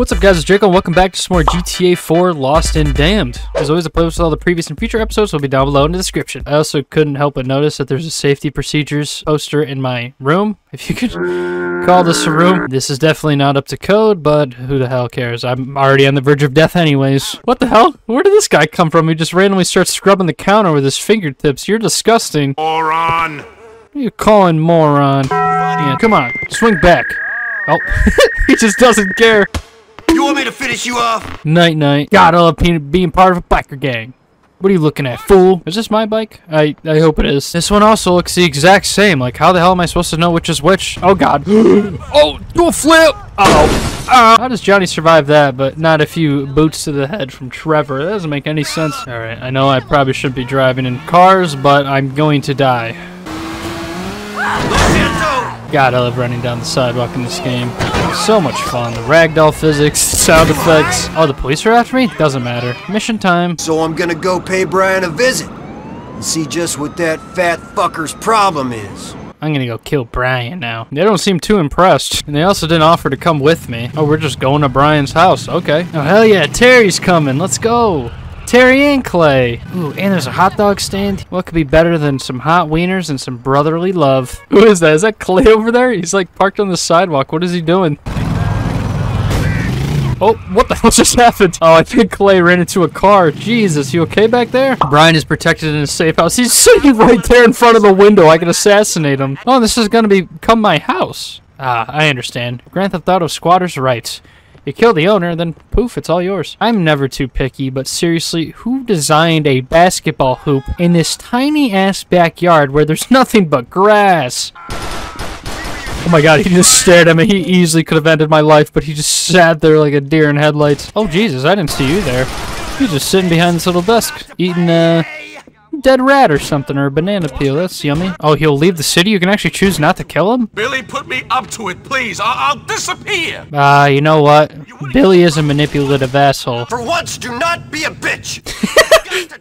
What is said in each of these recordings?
What's up guys, it's Jaco and welcome back to some more GTA 4 Lost and Damned. As always, the playlist with all the previous and future episodes will be down below in the description. I also couldn't help but notice that there's a safety procedures poster in my room. If you could call this a room. This is definitely not up to code, but who the hell cares? I'm already on the verge of death anyways. What the hell? Where did this guy come from? He just randomly starts scrubbing the counter with his fingertips. You're disgusting. Moron! What are you calling moron? Yeah, come on, swing back. Oh, he just doesn't care. You want me to finish you off? Night night. God, I love being, being part of a biker gang. What are you looking at, fool? Is this my bike? I I hope it is. This one also looks the exact same. Like, how the hell am I supposed to know which is which? Oh, God. oh, do a flip! Uh-oh. Uh, how does Johnny survive that, but not a few boots to the head from Trevor? That doesn't make any sense. Alright, I know I probably shouldn't be driving in cars, but I'm going to die. God, I love running down the sidewalk in this game. So much fun. The ragdoll physics, sound effects. Oh, the police are after me? Doesn't matter. Mission time. So I'm gonna go pay Brian a visit and see just what that fat fucker's problem is. I'm gonna go kill Brian now. They don't seem too impressed. And they also didn't offer to come with me. Oh, we're just going to Brian's house. Okay. Oh, hell yeah. Terry's coming. Let's go. Terry and Clay. Ooh, and there's a hot dog stand. What could be better than some hot wieners and some brotherly love? Who is that? Is that Clay over there? He's like parked on the sidewalk. What is he doing? Oh, what the hell just happened? Oh, I think Clay ran into a car. Jesus, you okay back there? Brian is protected in a safe house. He's sitting right there in front of the window. I can assassinate him. Oh, this is gonna become my house. Ah, I understand. Grand Theft Auto squatters' rights. You kill the owner, then poof, it's all yours. I'm never too picky, but seriously, who designed a basketball hoop in this tiny ass backyard where there's nothing but grass? Oh my god, he just stared at me. He easily could have ended my life, but he just sat there like a deer in headlights. Oh Jesus, I didn't see you there. You're just sitting behind this little desk, eating a dead rat or something, or a banana peel. That's yummy. Oh, he'll leave the city? You can actually choose not to kill him? Billy, put me up to it, please. I'll, I'll disappear. Ah, uh, you know what? Billy is a manipulative asshole. For once, do not be a bitch!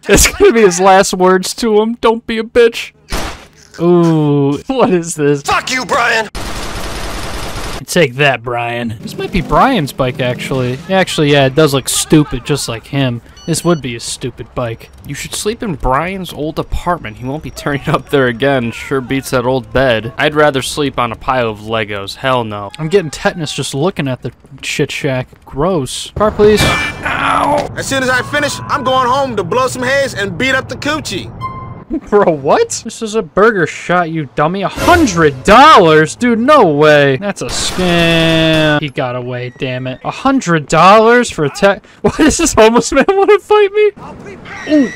That's gonna be his last words to him. Don't be a bitch. Ooh, what is this? Fuck you, Brian! Take that, Brian. This might be Brian's bike, actually. Actually, yeah, it does look stupid, just like him. This would be a stupid bike. You should sleep in Brian's old apartment. He won't be turning up there again. Sure beats that old bed. I'd rather sleep on a pile of Legos. Hell no. I'm getting tetanus just looking at the shit shack. Gross. Car, please. Ow! As soon as I finish, I'm going home to blow some heads and beat up the coochie. Bro, what? This is a burger shot, you dummy. A hundred dollars? Dude, no way. That's a scam. He got away, damn it. A hundred dollars for a tech? Why does this homeless man want to fight me? Ooh.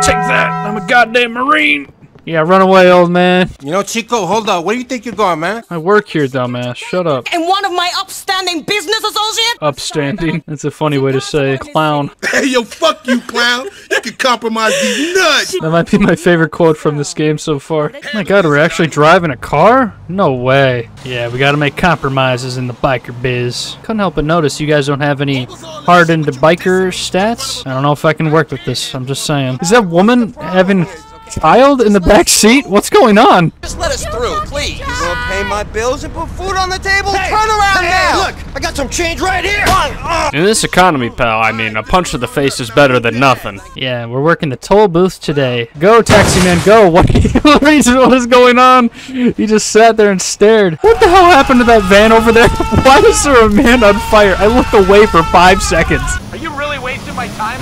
Take that. I'm a goddamn Marine. Yeah, run away, old man. You know, Chico, hold up. Where do you think you're going, man? I work here, dumbass. Shut up. And one of my upstanding business associates? Upstanding? That's a funny way to say clown. Hey, yo, fuck you, clown. You can compromise these nuts. That might be my favorite quote from this game so far. Oh my god, we're actually driving a car? No way. Yeah, we gotta make compromises in the biker biz. Couldn't help but notice you guys don't have any hardened biker stats. I don't know if I can work with this. I'm just saying. Is that woman having child in the back seat? What's going on? Just let us through, please. You gonna pay my bills and put food on the table? Hey, Turn around hey, now! Look, I got some change right here! In this economy, pal, I mean, a punch to the face is better than nothing. Yeah, we're working the toll booth today. Go, taxi man, go! What, what is going on? He just sat there and stared. What the hell happened to that van over there? Why is there a man on fire? I looked away for five seconds. Are you really wasting my time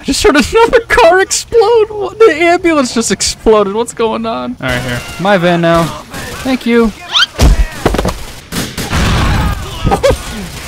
like this? Come on! Just heard another car explode. The ambulance just exploded. What's going on? All right, here. My van now. Thank you.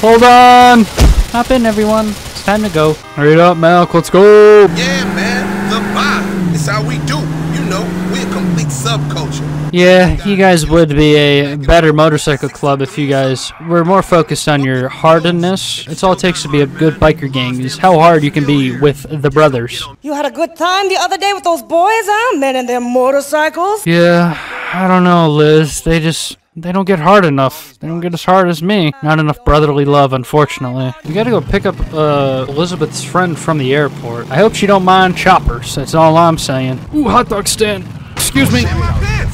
Hold on. Hop in, everyone. It's time to go. Hurry up, Malc. Let's go. Yeah, man. The vibe. It's how we do. You know, we're a complete subculture. Yeah, you guys would be a better motorcycle club if you guys were more focused on your hardness. It's all it takes to be a good biker gang is how hard you can be with the brothers. You had a good time the other day with those boys, huh? Men and their motorcycles? Yeah, I don't know, Liz. They just they don't get hard enough. They don't get as hard as me. Not enough brotherly love, unfortunately. We gotta go pick up uh, Elizabeth's friend from the airport. I hope she don't mind choppers. That's all I'm saying. Ooh, hot dog stand. Excuse me.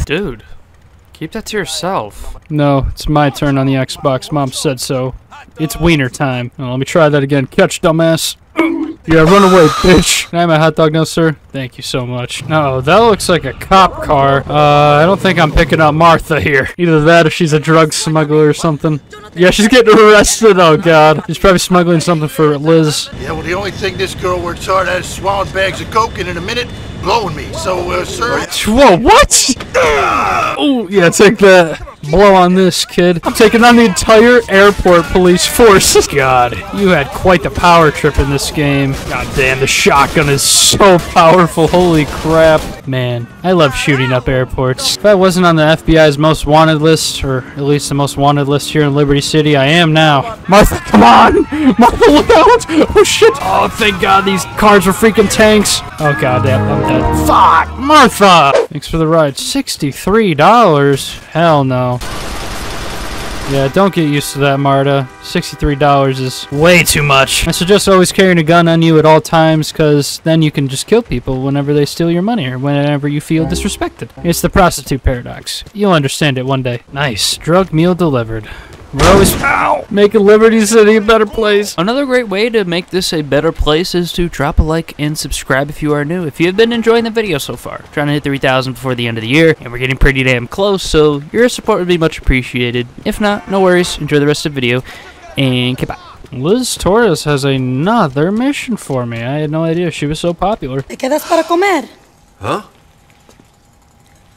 Dude, Keep that to yourself. No, it's my turn on the Xbox. Mom said so. It's wiener time. Oh, let me try that again. Catch, dumbass. Yeah, run away, bitch. Can I have my hot dog now, sir? Thank you so much. No, that looks like a cop car. Uh, I don't think I'm picking up Marta here. Either that or she's a drug smuggler or something. Yeah, she's getting arrested. Oh, God. She's probably smuggling something for Liz. Yeah, well, the only thing this girl works hard at is swallowing bags of coke and in a minute, blowing me. So, uh, sir... Whoa, what? Oh, yeah, take that. Blow on this, kid. I'm taking on the entire airport police force. God, you had quite the power trip in this game. God damn, the shotgun is so powerful. Holy crap. Man, I love shooting up airports. If I wasn't on the FBI's most wanted list, or at least the most wanted list here in Liberty City, I am now. Marta, come on! Marta, look out! Oh, shit! Oh, thank God these cars are freaking tanks. Oh, God damn, I'm dead. Fuck! Marta! Thanks for the ride. $63? Hell no. Yeah, don't get used to that, Marta. $63 is way too much. I suggest always carrying a gun on you at all times, because then you can just kill people whenever they steal your money or whenever you feel disrespected. It's the prostitute paradox. You'll understand it one day. Nice. Drug meal delivered. We're always ow, making Liberty City a better place. Another great way to make this a better place is to drop a like and subscribe if you are new. If you have been enjoying the video so far, trying to hit 3,000 before the end of the year, and we're getting pretty damn close, so your support would be much appreciated. If not, no worries. Enjoy the rest of the video, and keep goodbye. Liz Torres has another mission for me. I had no idea she was so popular. ¿Te quedas para comer? Huh?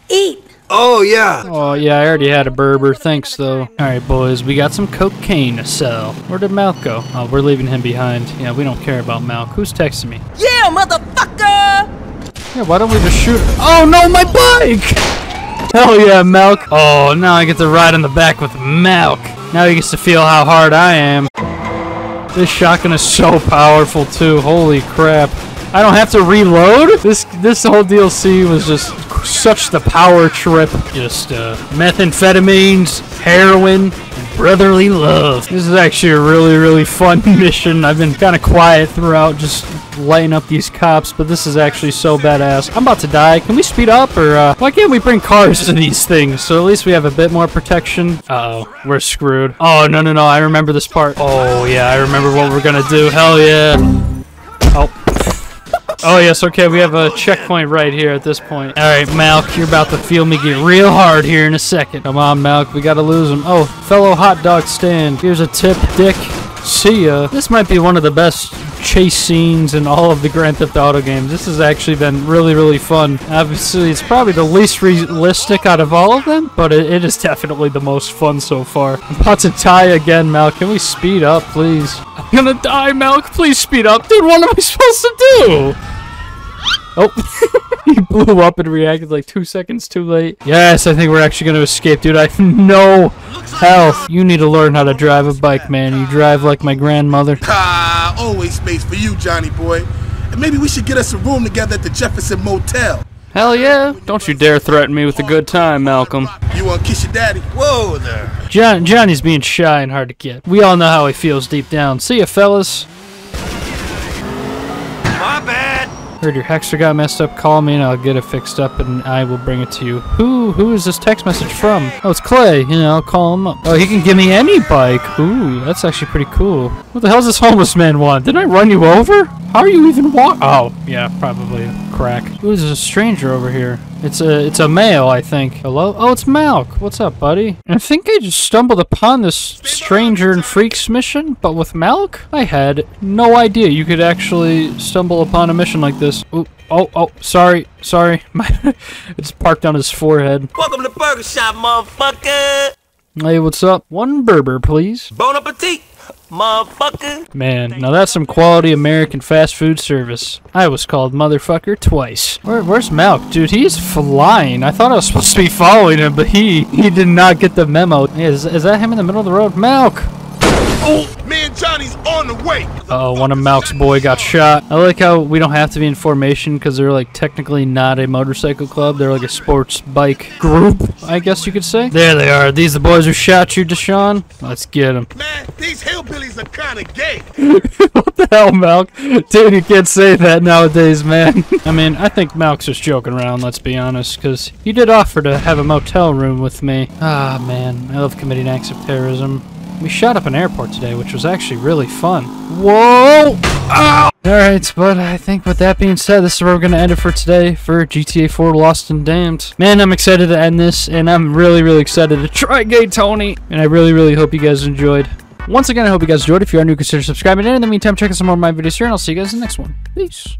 Eat. Oh, yeah. Oh, yeah, I already had a Berber. Thanks, though. Alright, boys, we got some cocaine to sell. Where did Malc go? Oh, we're leaving him behind. Yeah, we don't care about Malc. Who's texting me? Yeah, motherfucker! Yeah, why don't we just shoot Oh, no, my bike! Hell yeah, Malc. Oh, now I get to ride in the back with Malc. Now he gets to feel how hard I am. This shotgun is so powerful, too. Holy crap. I don't have to reload? This this whole DLC was just such the power trip. Just uh, methamphetamines, heroin, and brotherly love. This is actually a really, really fun mission. I've been kind of quiet throughout, just lighting up these cops, but this is actually so badass. I'm about to die. Can we speed up, or uh, why can't we bring cars to these things? So at least we have a bit more protection. Uh-oh, we're screwed. Oh, no, no, no, I remember this part. Oh, yeah, I remember what we're gonna do. Hell yeah. Oh. Yes, okay, we have a checkpoint right here at this point. Alright, Malc, you're about to feel me get real hard here in a second. Come on, Malc, we gotta lose him. Oh, fellow hot dog stand. Here's a tip, Dick. See ya. This might be one of the best chase scenes in all of the Grand Theft Auto games. This has actually been really, really fun. Obviously, it's probably the least realistic out of all of them, but it, it is definitely the most fun so far. I'm about to die again, Malc. Can we speed up, please? I'm gonna die, Malc. Please speed up. Dude, what am I supposed to do? Oh, he blew up and reacted like two seconds too late. Yes, I think we're actually going to escape, dude. I have no health. You need to learn how to drive a bike, man. You drive like my grandmother. Ah, always space for you, Johnny boy. And maybe we should get us a room together at the Jefferson Motel. Hell yeah. Don't you dare threaten me with a good time, Malcolm. You want to kiss your daddy? Whoa there. John, Johnny's being shy and hard to get. We all know how he feels deep down. See ya, fellas. Heard your hexer got messed up. Call me and I'll get it fixed up and I will bring it to you. Who who is this text message from? Oh, it's Clay. You know, I'll call him up. Oh, he can give me any bike. Ooh, that's actually pretty cool. What the hell does this homeless man want? Didn't I run you over? How are you even walk? Oh, yeah, probably crack. Ooh, there's a stranger over here. It's a it's a male, I think. Hello? Oh, it's Malc. What's up, buddy? I think I just stumbled upon this stranger and freaks mission, but with Malc? I had no idea you could actually stumble upon a mission like this. Ooh, oh, oh, sorry, sorry. it's parked on his forehead. Welcome to Burger Shot, motherfucker. Hey, what's up? One Berber, please. Bon appetit, motherfucker. Man, now that's some quality American fast food service. I was called motherfucker twice. Where, where's Malc? Dude, he's flying. I thought I was supposed to be following him, but he he did not get the memo. Is, is that him in the middle of the road? Malc! Oh, Me and Johnny's on the way. Uh oh, one of Malc's boy got shot. I like how we don't have to be in formation because they're like technically not a motorcycle club. They're like a sports bike group, I guess you could say. There they are. These the boys who shot you, Deshaun. Let's get them. Man, these hillbillies are kind of gay. what the hell, Malc? Dude, you can't say that nowadays, man. I mean, I think Malc's just joking around, let's be honest, because he did offer to have a motel room with me. Ah, man, I love committing acts of terrorism. We shot up an airport today, which was actually really fun. Whoa! Ow! Alright, but I think with that being said, this is where we're going to end it for today for GTA 4 Lost and Damned. Man, I'm excited to end this, and I'm really, really excited to try Gay Tony. And I really, really hope you guys enjoyed. Once again, I hope you guys enjoyed. If you are new, consider subscribing. And in the meantime, check out some more of my videos here, and I'll see you guys in the next one. Peace.